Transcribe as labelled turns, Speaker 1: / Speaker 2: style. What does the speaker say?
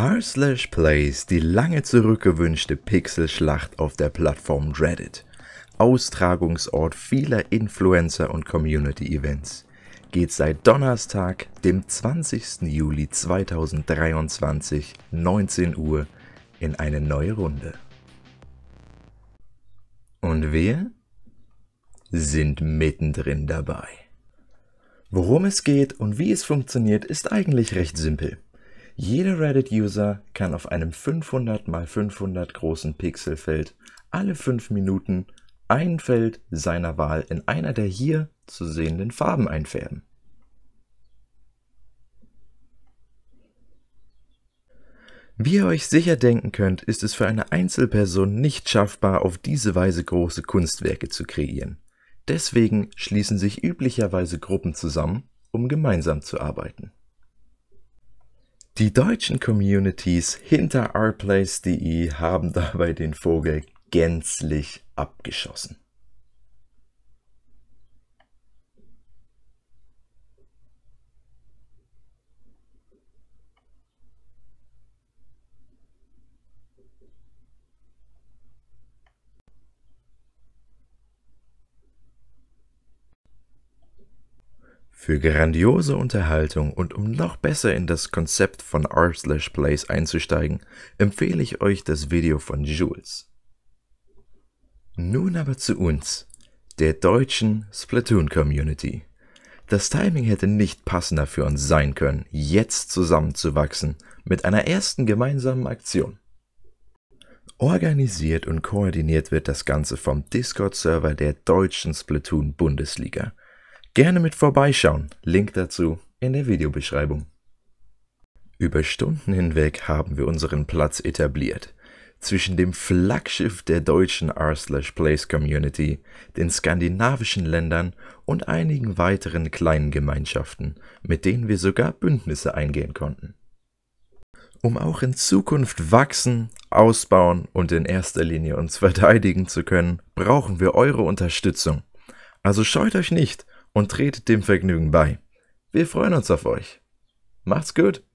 Speaker 1: r plays die lange zurückgewünschte Pixelschlacht auf der Plattform Reddit, Austragungsort vieler Influencer und Community-Events, geht seit Donnerstag, dem 20. Juli 2023, 19 Uhr, in eine neue Runde. Und wir sind mittendrin dabei. Worum es geht und wie es funktioniert, ist eigentlich recht simpel. Jeder Reddit-User kann auf einem 500 x 500 großen Pixelfeld alle 5 Minuten ein Feld seiner Wahl in einer der hier zu sehenden Farben einfärben. Wie ihr euch sicher denken könnt, ist es für eine Einzelperson nicht schaffbar, auf diese Weise große Kunstwerke zu kreieren. Deswegen schließen sich üblicherweise Gruppen zusammen, um gemeinsam zu arbeiten. Die deutschen Communities hinter rplace.de haben dabei den Vogel gänzlich abgeschossen. Für grandiose Unterhaltung und um noch besser in das Konzept von r/plays einzusteigen, empfehle ich euch das Video von Jules. Nun aber zu uns, der deutschen Splatoon-Community. Das Timing hätte nicht passender für uns sein können, jetzt zusammenzuwachsen mit einer ersten gemeinsamen Aktion. Organisiert und koordiniert wird das Ganze vom Discord-Server der deutschen Splatoon-Bundesliga – Gerne mit vorbeischauen, Link dazu in der Videobeschreibung. Über Stunden hinweg haben wir unseren Platz etabliert. Zwischen dem Flaggschiff der deutschen r/plays Community, den skandinavischen Ländern und einigen weiteren kleinen Gemeinschaften, mit denen wir sogar Bündnisse eingehen konnten. Um auch in Zukunft wachsen, ausbauen und in erster Linie uns verteidigen zu können, brauchen wir eure Unterstützung. Also scheut euch nicht und tretet dem Vergnügen bei. Wir freuen uns auf euch. Macht's gut!